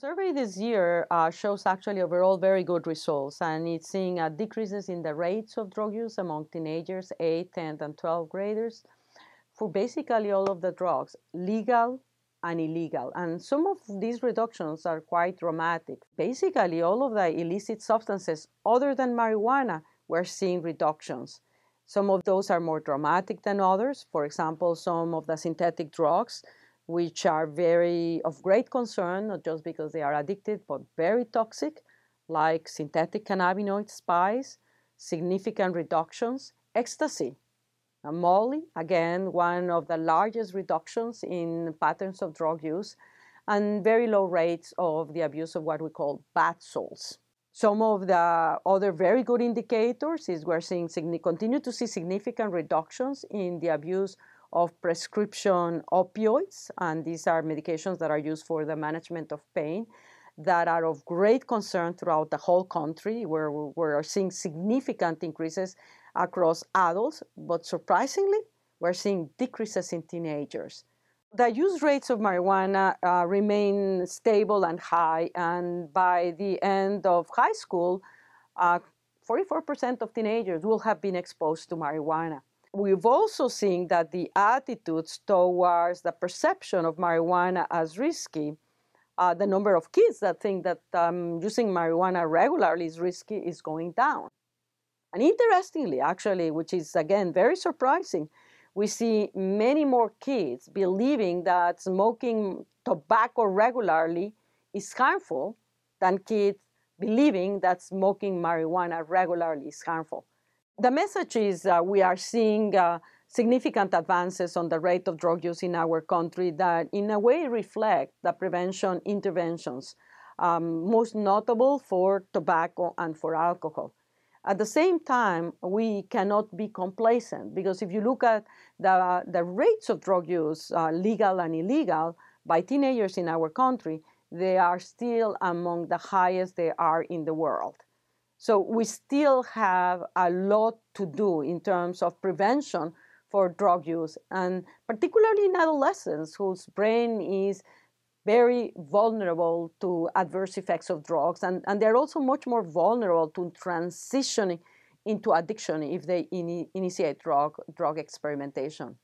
Survey this year uh, shows actually overall very good results, and it's seeing uh, decreases in the rates of drug use among teenagers, 8th, 10th, and 12 graders for basically all of the drugs, legal and illegal. And some of these reductions are quite dramatic. Basically, all of the illicit substances other than marijuana, we're seeing reductions. Some of those are more dramatic than others. For example, some of the synthetic drugs, which are very of great concern, not just because they are addictive, but very toxic, like synthetic cannabinoid spice, significant reductions, ecstasy, Molly, again, one of the largest reductions in patterns of drug use, and very low rates of the abuse of what we call bath salts. Some of the other very good indicators is we're seeing continue to see significant reductions in the abuse of prescription opioids, and these are medications that are used for the management of pain that are of great concern throughout the whole country, where we're seeing significant increases across adults, but surprisingly, we're seeing decreases in teenagers. The use rates of marijuana uh, remain stable and high, and by the end of high school, uh, 44% of teenagers will have been exposed to marijuana. We've also seen that the attitudes towards the perception of marijuana as risky, uh, the number of kids that think that um, using marijuana regularly is risky, is going down. And interestingly, actually, which is again very surprising, we see many more kids believing that smoking tobacco regularly is harmful than kids believing that smoking marijuana regularly is harmful. The message is uh, we are seeing uh, significant advances on the rate of drug use in our country that, in a way, reflect the prevention interventions, um, most notable for tobacco and for alcohol. At the same time, we cannot be complacent because if you look at the, the rates of drug use, uh, legal and illegal, by teenagers in our country, they are still among the highest they are in the world. So we still have a lot to do in terms of prevention for drug use, and particularly in adolescents whose brain is very vulnerable to adverse effects of drugs, and, and they're also much more vulnerable to transitioning into addiction if they in, initiate drug, drug experimentation.